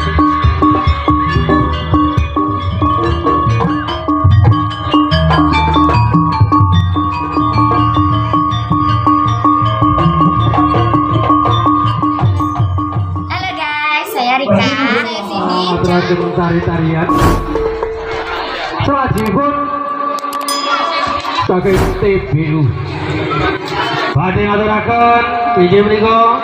Halo guys, saya Rika. Saya Cindy. Terakhir tari-tarian Selajipun Sebagai TBU Badai ngaturakan Biji menika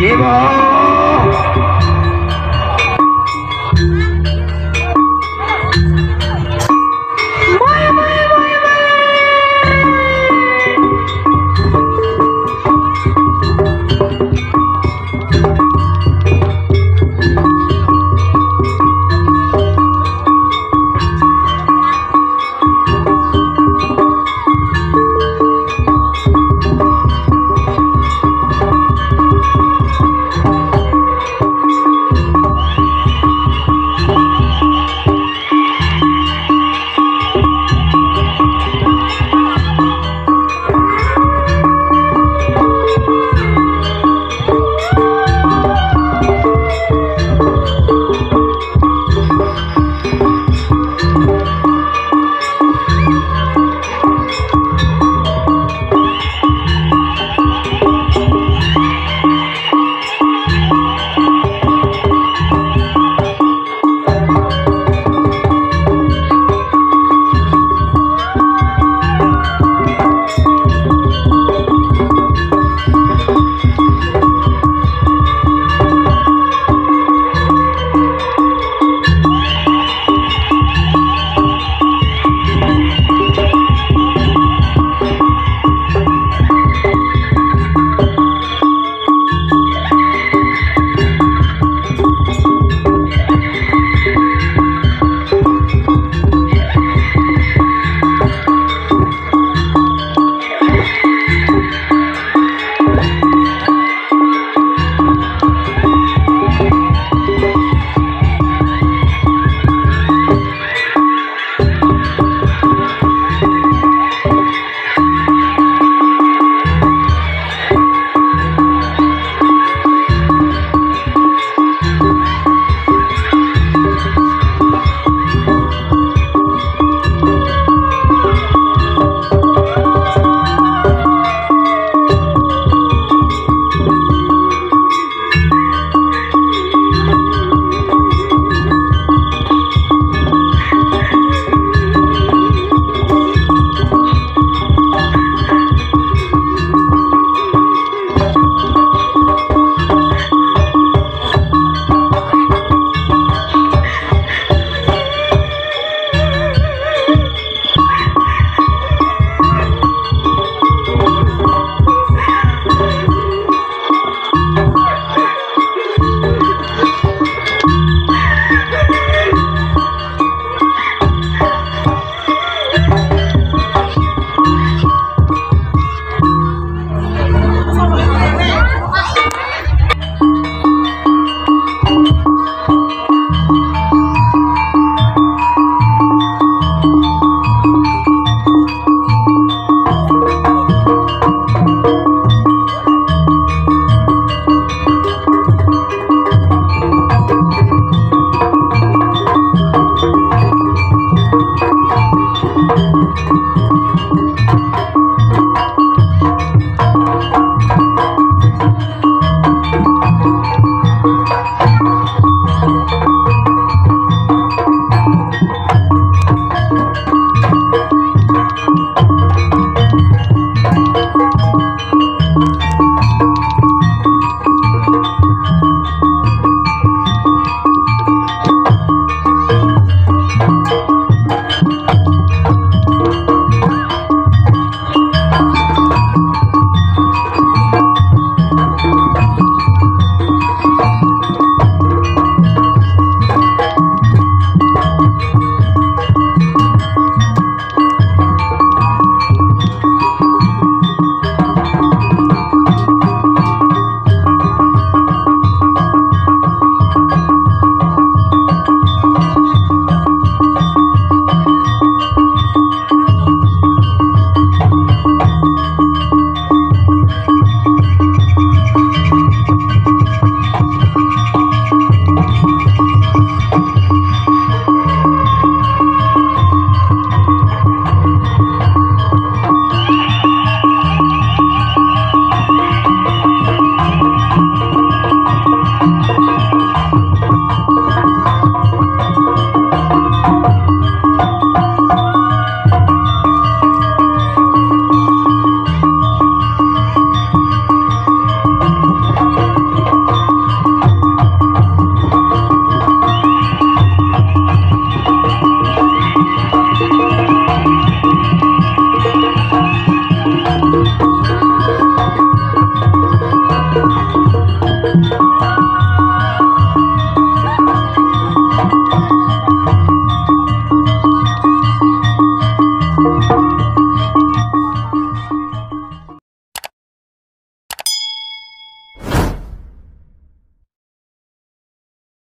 Shiva